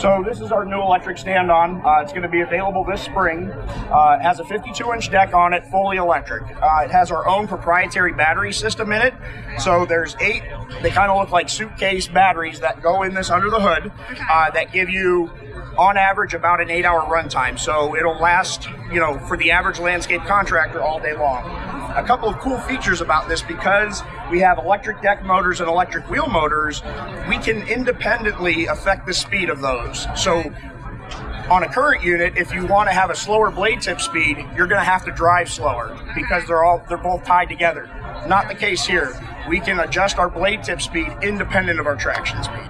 So this is our new electric stand-on. Uh, it's going to be available this spring. Uh, it has a 52-inch deck on it, fully electric. Uh, it has our own proprietary battery system in it. So there's eight. They kind of look like suitcase batteries that go in this under the hood uh, that give you, on average, about an eight-hour runtime. So it'll last, you know, for the average landscape contractor all day long. A couple of cool features about this because we have electric deck motors and electric wheel motors, we can independently affect the speed of those. So on a current unit, if you want to have a slower blade tip speed, you're going to have to drive slower because they're all they're both tied together. Not the case here. We can adjust our blade tip speed independent of our traction speed.